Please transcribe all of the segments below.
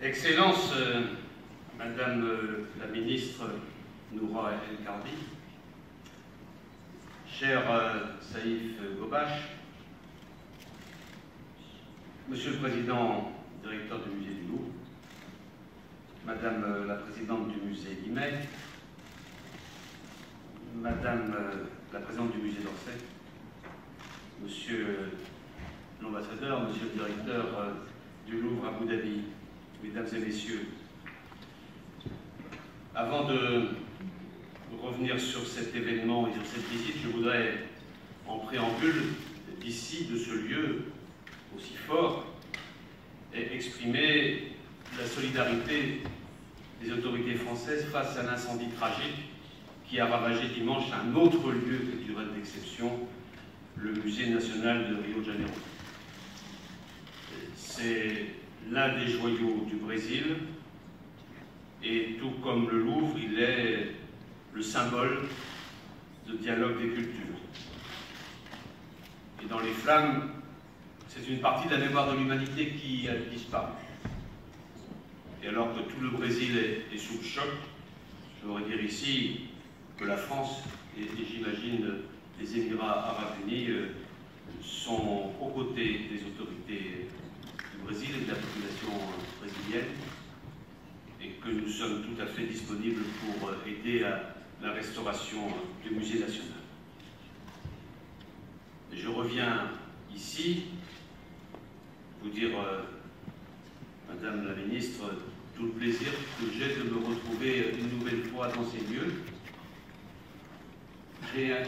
Excellence, euh, Madame euh, la ministre Noura El Karbi, cher euh, Saïf Gobache, Monsieur le Président directeur du musée du Louvre, Madame euh, la présidente du musée Guimet, Madame la présidente du musée d'Orsay, Monsieur l'ambassadeur, Monsieur le directeur du Louvre à Abu Dhabi, Mesdames et Messieurs, avant de revenir sur cet événement et sur cette visite, je voudrais, en préambule, d'ici, de ce lieu aussi fort, exprimer la solidarité des autorités françaises face à l'incendie tragique qui a ravagé dimanche un autre lieu culturel d'exception, le Musée national de Rio de Janeiro. C'est des joyaux du Brésil et tout comme le Louvre, il est le symbole de dialogue des cultures. Et dans les flammes, c'est une partie de la mémoire de l'humanité qui a disparu. Et alors que tout le Brésil est, sous choc, je voudrais dire ici que la France et, j'imagine les Émirats arabes unis euh, sont aux côtés des autorités Brésil et de la population euh, brésilienne et que nous sommes tout à fait disponibles pour euh, aider à la restauration du musée national. Je reviens ici vous dire, euh, Madame la Ministre, tout le plaisir que j'ai de me retrouver une nouvelle fois dans ces lieux. J'ai euh,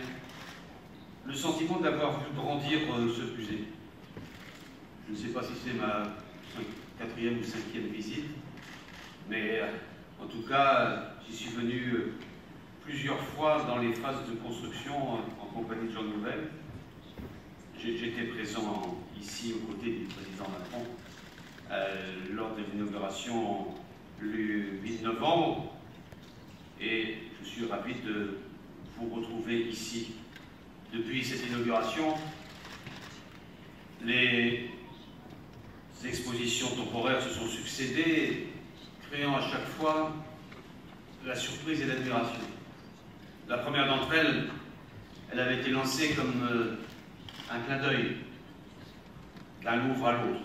le sentiment d'avoir vu grandir euh, ce musée. Je ne sais pas si c'est ma quatrième ou cinquième visite, mais euh, en tout cas, j'y suis venu euh, plusieurs fois dans les phases de construction euh, en compagnie de Jean Nouvel. J'étais présent ici aux côtés du président Macron euh, lors de l'inauguration le 8 novembre et je suis ravi de vous retrouver ici. Depuis cette inauguration, les expositions temporaires se sont succédées, créant à chaque fois la surprise et l'admiration. La première d'entre elles, elle avait été lancée comme euh, un clin d'œil d'un Louvre à l'autre,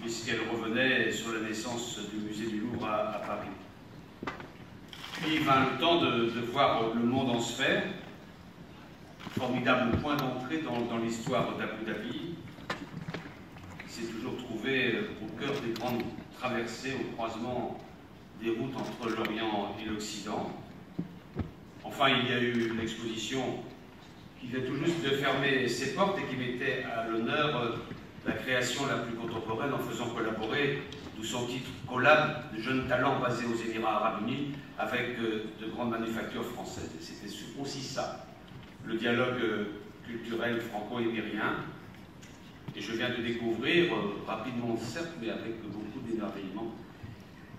puisqu'elle revenait sur la naissance du musée du Louvre à, Paris. Puis vint le temps de, voir le monde en sphère, formidable point d'entrée dans, l'histoire d'Abu Dhabi, toujours trouvé au cœur des grandes traversées, au croisement des routes entre l'Orient et l'Occident. Enfin, il y a eu l'exposition qui vient tout juste de fermer ses portes et qui mettait à l'honneur euh, la création la plus contemporaine en faisant collaborer, d'où son titre Collab, de jeunes talents basés aux Émirats Arabes Unis avec euh, de grandes manufactures françaises. C'était aussi ça, le dialogue euh, culturel franco-émirien. Je viens de découvrir, euh, rapidement certes, mais avec beaucoup d'émerveillement,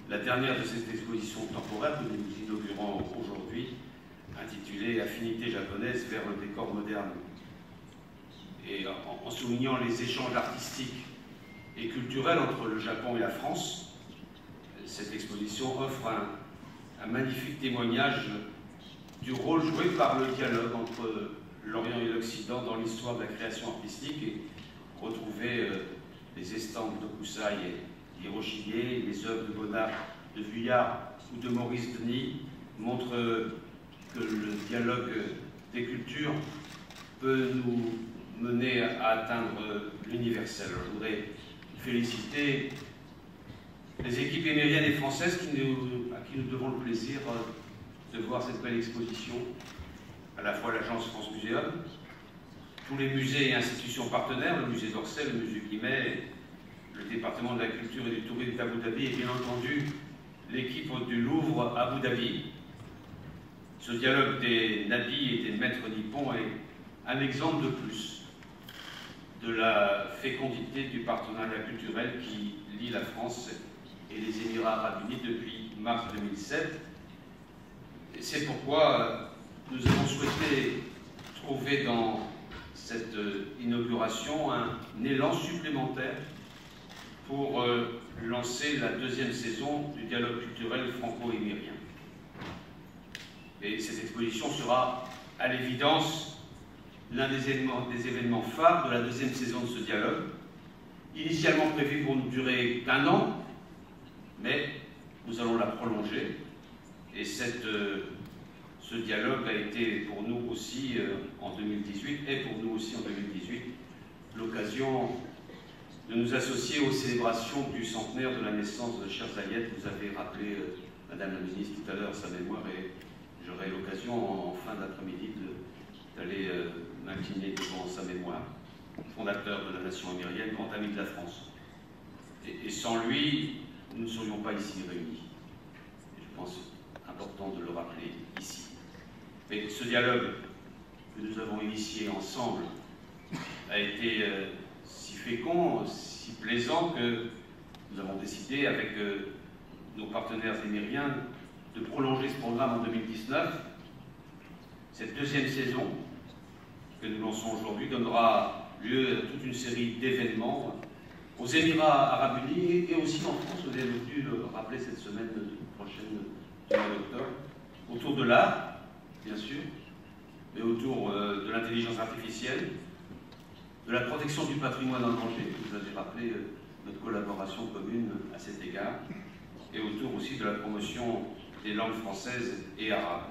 la dernière de ces expositions temporaires que nous inaugurons aujourd'hui, intitulée Affinité japonaise vers le décor moderne. Et en, soulignant les échanges artistiques et culturels entre le Japon et la France, cette exposition offre un, magnifique témoignage du rôle joué par le dialogue entre l'Orient et l'Occident dans l'histoire de la création artistique retrouver euh, les estampes de Kusai et Hiroshige, les œuvres de Bonnard, de Vuillard ou de Maurice Denis montrent que le dialogue des cultures peut nous mener à atteindre l'universel. Je voudrais féliciter les équipes émériennes et françaises à qui nous devons le plaisir euh, de voir cette belle exposition, à la fois l'agence France Muséum, tous les musées et institutions partenaires, le musée d'Orsay, le musée Guimet, le département de la culture et du tourisme d'Abu Dhabi et bien entendu l'équipe du Louvre Abu Dhabi. Ce dialogue des nabis et des maîtres nippons est un exemple de plus de la fécondité du partenariat culturel qui lie la France et les Émirats arabes unis depuis mars 2007. Et c'est pourquoi nous avons souhaité trouver dans cette inauguration un élan supplémentaire pour euh, lancer la deuxième saison du dialogue culturel franco-émirien. Et cette exposition sera, à l'évidence, l'un des événements, des événements phares de la deuxième saison de ce dialogue, initialement prévu pour une durée d'un an, mais nous allons la prolonger. Et cette, euh, ce dialogue a été pour nous aussi euh, en 2018 et pour nous aussi en 2018 l'occasion de nous associer aux célébrations du centenaire de la naissance de Cher Zayed. Vous avez rappelé, euh, Madame la Ministre, tout à l'heure sa mémoire et j'aurai l'occasion en fin d'après-midi d'aller euh, m'incliner devant sa mémoire. Fondateur de la nation américaine, grand ami de la France. Et, sans lui, nous ne serions pas ici réunis. Je pense important de le rappeler. Mais ce dialogue que nous avons initié ensemble a été euh, si fécond, si plaisant que nous avons décidé avec euh, nos partenaires émiriens de prolonger ce programme en 2019. Cette deuxième saison que nous lançons aujourd'hui donnera lieu à toute une série d'événements aux Émirats arabes unis et aussi en France, vous avez dû le rappeler cette semaine prochaine du mois d'octobre, autour de l'art, bien sûr, mais autour euh, de l'intelligence artificielle, de la protection du patrimoine en danger, vous avez rappelé euh, notre collaboration commune à cet égard, et autour aussi de la promotion des langues françaises et arabes.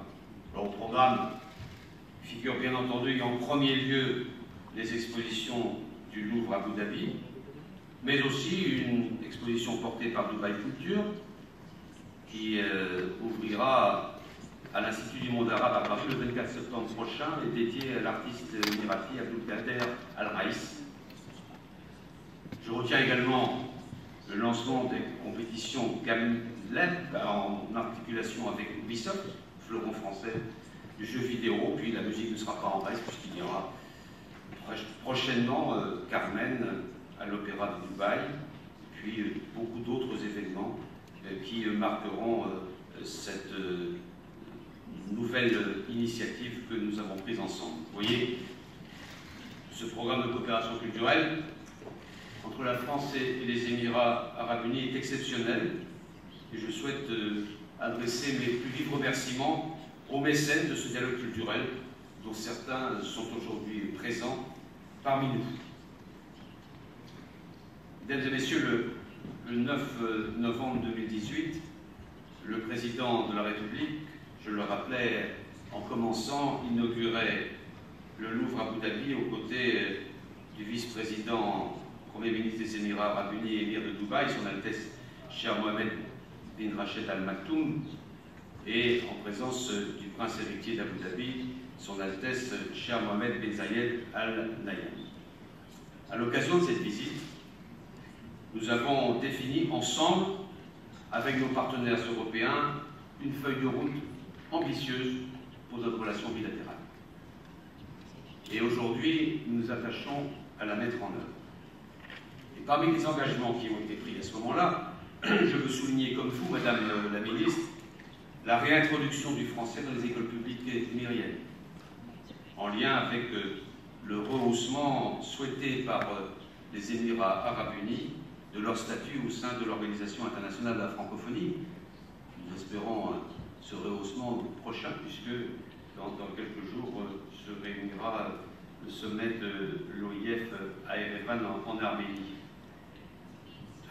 Alors, au programme figure bien entendu en premier lieu les expositions du Louvre à Abu Dhabi, mais aussi une exposition portée par Dubaï Culture, qui euh, ouvrira à l'Institut du monde arabe à Paris le 24 septembre prochain et dédié à l'artiste émirati Abdulkader Al-Raïs. Je retiens également le lancement des compétitions GAMLEB en articulation avec Ubisoft, fleuron français du jeu vidéo, puis la musique ne sera pas en reste puisqu'il y aura prochainement euh, Carmen à l'Opéra de Dubaï, puis euh, beaucoup d'autres événements euh, qui marqueront cette nouvelle initiative que nous avons prise ensemble. Vous voyez, ce programme de coopération culturelle entre la France et les Émirats arabes unis est exceptionnel et je souhaite adresser mes plus vifs remerciements aux mécènes de ce dialogue culturel dont certains sont aujourd'hui présents parmi nous. Mesdames et Messieurs, le, 9 euh, novembre 2018, le président de la République, je le rappelais en commençant, inaugurait le Louvre à Abu Dhabi aux côtés euh, du vice-président, Premier ministre des Émirats arabes unis et émir de Dubaï, son Altesse Cher Mohamed bin Rached Al Maktoum, et en présence euh, du prince héritier d'Abu Dhabi, son Altesse Cher Mohamed bin Zayed Al Nahyan. À l'occasion de cette visite, nous avons défini ensemble, avec nos partenaires européens, une feuille de route ambitieuse pour notre relation bilatérale. Et aujourd'hui, nous nous attachons à la mettre en œuvre. Et parmi les engagements qui ont été pris à ce moment-là, je veux souligner comme vous, Madame la Ministre, la réintroduction du français dans les écoles publiques émiriennes, en lien avec euh, le rehaussement souhaité par euh, les Émirats arabes unis de leur statut au sein de l'Organisation internationale de la francophonie. Nous espérons euh, ce rehaussement prochain, puisque dans, quelques jours euh, se réunira le sommet de l'OIF à Erevan en, Arménie.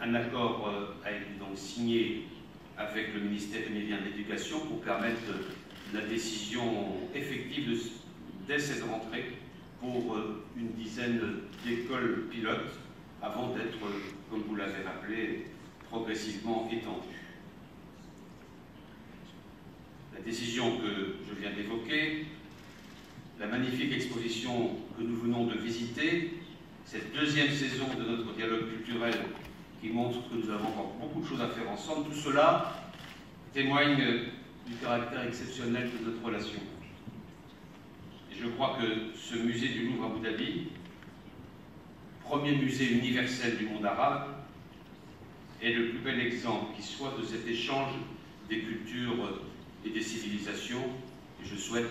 Un accord euh, a été donc signé avec le ministère émirien de l'Éducation pour permettre la décision effective dès cette rentrée pour une dizaine d'écoles pilotes avant d'être, comme vous l'avez rappelé, progressivement étendue. Décision que je viens d'évoquer, la magnifique exposition que nous venons de visiter, cette deuxième saison de notre dialogue culturel qui montre que nous avons encore beaucoup de choses à faire ensemble, tout cela témoigne du caractère exceptionnel de notre relation. Et je crois que ce musée du Louvre à Abu Dhabi premier musée universel du monde arabe, est le plus bel exemple qui soit de cet échange des cultures et des civilisations. Et je souhaite,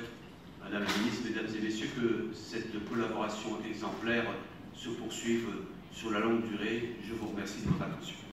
Madame la Ministre, Mesdames et Messieurs, que cette collaboration exemplaire se poursuive sur la longue durée. Je vous remercie de votre attention.